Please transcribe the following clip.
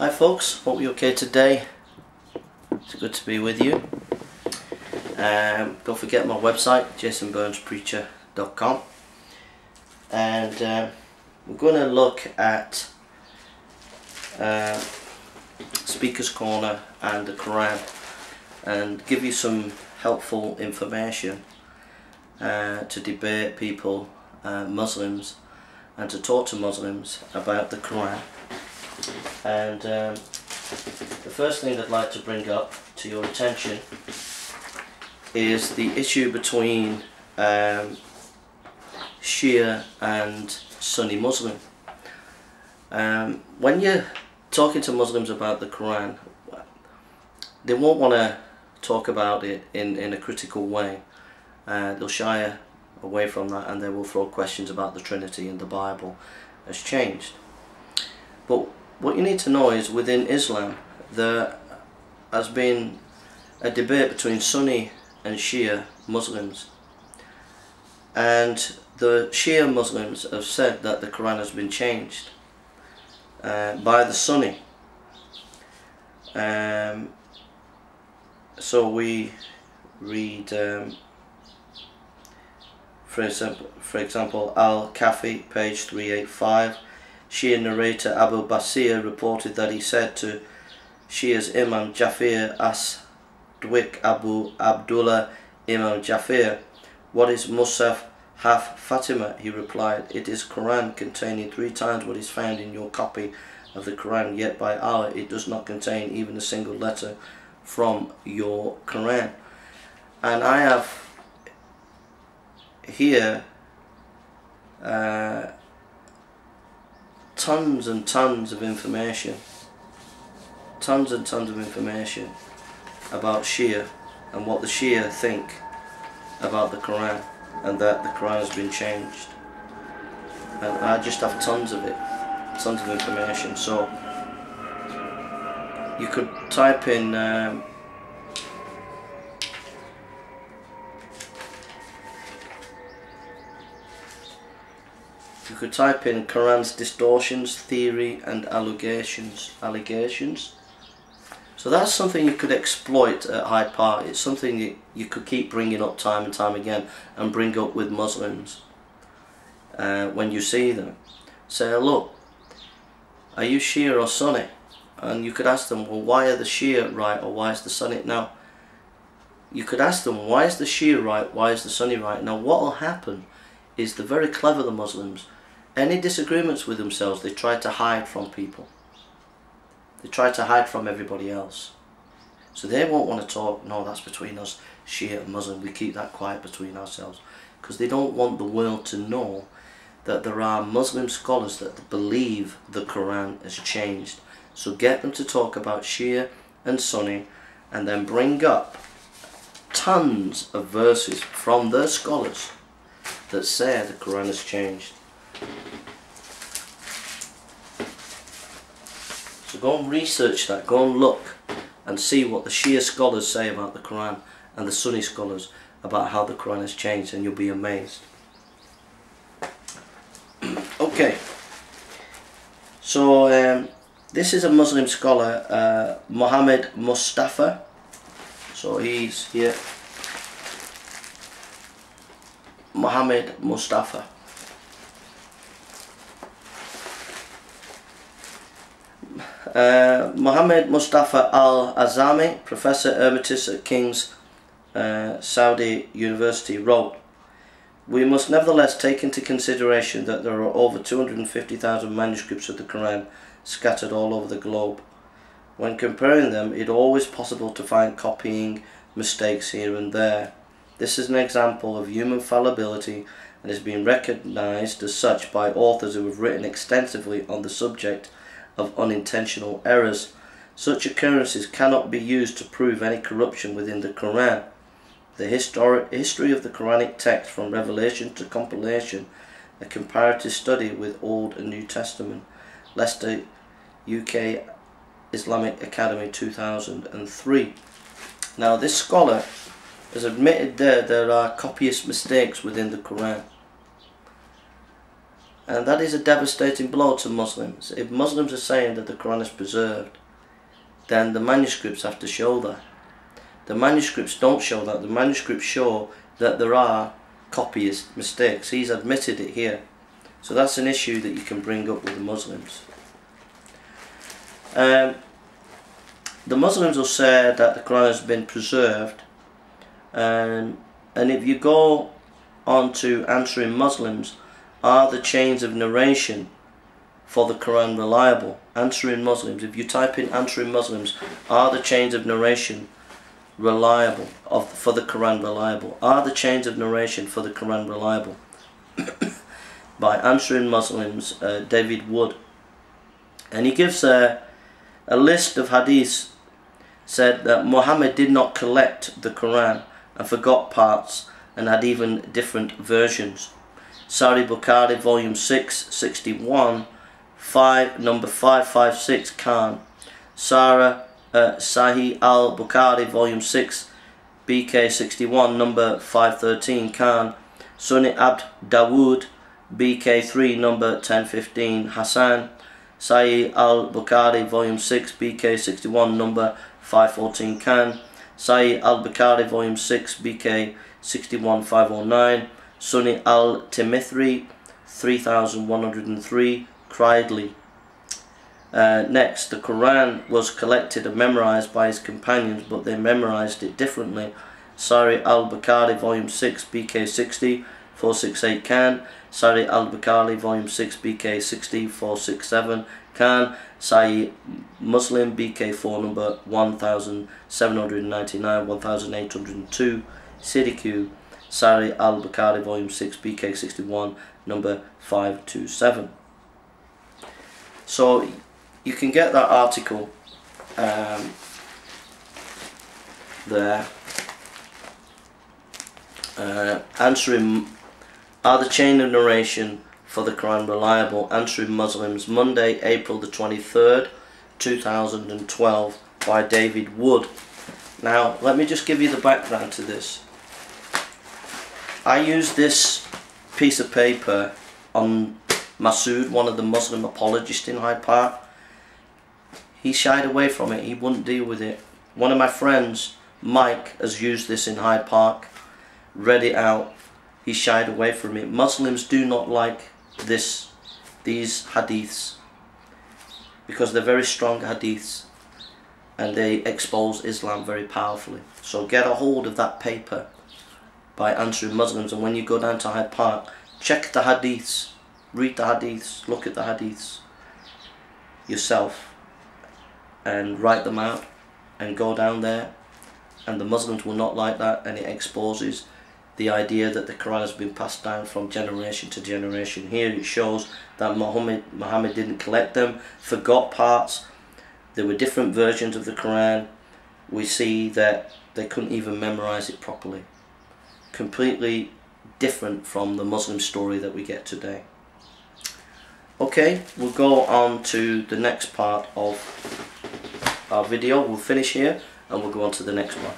Hi folks, hope you're okay today. It's good to be with you. Um, don't forget my website, jasonburnspreacher.com and uh, we're going to look at uh, Speaker's Corner and the Quran and give you some helpful information uh, to debate people, uh, Muslims, and to talk to Muslims about the Quran. And um, the first thing I'd like to bring up to your attention is the issue between um, Shia and Sunni Muslim. Um, when you're talking to Muslims about the Quran, they won't want to talk about it in, in a critical way. Uh, they'll shy away from that and they will throw questions about the Trinity and the Bible has changed. But what you need to know is within Islam there has been a debate between Sunni and Shia Muslims. And the Shia Muslims have said that the Quran has been changed uh, by the Sunni. Um, so we read um, for example, for example Al-Kafi page 385 Shia narrator Abu Basir reported that he said to Shia's Imam Jafir as Dwik Abu Abdullah Imam Jafir, what is Musaf half Fatima? He replied, it is Quran containing three times what is found in your copy of the Quran, yet by Allah it does not contain even a single letter from your Quran. And I have here uh, tons and tons of information. Tons and tons of information about Shia and what the Shia think about the Quran and that the Quran has been changed. And I just have tons of it tons of information. So you could type in um, you could type in Quran's distortions, theory and allegations. Allegations. So that's something you could exploit at Hyde Park. It's something you, you could keep bringing up time and time again and bring up with Muslims uh, when you see them. Say, look, are you Shia or Sunni? And you could ask them, well, why are the Shia right or why is the Sunni? Now, you could ask them, why is the Shia right, why is the Sunni right? Now, what will happen is the very clever, the Muslims, any disagreements with themselves, they try to hide from people. They try to hide from everybody else. So they won't want to talk, no, that's between us, Shia and Muslim, we keep that quiet between ourselves. Because they don't want the world to know that there are Muslim scholars that believe the Quran has changed. So get them to talk about Shia and Sunni and then bring up tons of verses from their scholars that say the Quran has changed. So go and research that, go and look and see what the Shia scholars say about the Quran and the Sunni scholars about how the Quran has changed and you'll be amazed. okay, so um, this is a Muslim scholar, uh, Muhammad Mustafa, so he's here, Muhammad Mustafa. Uh, Muhammad Mustafa Al-Azami, Professor Emeritus at King's uh, Saudi University, wrote, We must nevertheless take into consideration that there are over 250,000 manuscripts of the Quran scattered all over the globe. When comparing them, it is always possible to find copying mistakes here and there. This is an example of human fallibility and has been recognized as such by authors who have written extensively on the subject of unintentional errors. Such occurrences cannot be used to prove any corruption within the Quran. The historic, history of the Quranic text from revelation to compilation, a comparative study with Old and New Testament. Leicester, UK Islamic Academy 2003. Now this scholar has admitted there there are copyist mistakes within the Quran. And that is a devastating blow to Muslims. If Muslims are saying that the Quran is preserved, then the manuscripts have to show that. The manuscripts don't show that. The manuscripts show that there are copyist mistakes. He's admitted it here. So that's an issue that you can bring up with the Muslims. Um, the Muslims will say that the Quran has been preserved um, and if you go on to answering Muslims are the chains of narration for the Quran reliable? Answering Muslims if you type in answering Muslims are the chains of narration reliable of for the Quran reliable? Are the chains of narration for the Quran reliable? By answering Muslims uh, David Wood. And he gives a, a list of hadiths said that Muhammad did not collect the Quran and forgot parts and had even different versions. Sahih Bukhari volume 6 61 5 number 556 Khan. Sarah uh, Sahih al Bukhari volume 6 BK 61 number 513 Khan. Sunni Abd Dawood BK 3 number 1015 Hassan. Sahih al Bukhari volume 6 BK 61 number 514 Khan, Sahih al-Bukhari volume 6 BK 61509, Sunni al-Timithri 3103, Cridley. Uh, next, the Quran was collected and memorized by his companions, but they memorized it differently. Sari al-Bukhari volume 6 BK 60 468 Khan, Sahih al-Bukhari volume 6 BK 60 467 Khan, Sahih Muslim BK4 number 1799 1802 Siddiqui Sahih al-Bukhari volume 6 BK61 number 527 so you can get that article um, there uh, answering are the chain of narration for the Quran reliable? Answering Muslims, Monday, April the 23rd, 2012, by David Wood. Now, let me just give you the background to this. I used this piece of paper on Masood, one of the Muslim apologists in Hyde Park. He shied away from it, he wouldn't deal with it. One of my friends, Mike, has used this in Hyde Park, read it out, he shied away from it. Muslims do not like this, these hadiths because they're very strong hadiths and they expose Islam very powerfully. So get a hold of that paper by answering Muslims and when you go down to Hyde Park, check the hadiths, read the hadiths, look at the hadiths yourself and write them out and go down there and the Muslims will not like that and it exposes the idea that the Quran has been passed down from generation to generation. Here it shows that Muhammad, Muhammad didn't collect them, forgot parts. There were different versions of the Quran. We see that they couldn't even memorize it properly. Completely different from the Muslim story that we get today. Okay, we'll go on to the next part of our video. We'll finish here and we'll go on to the next one.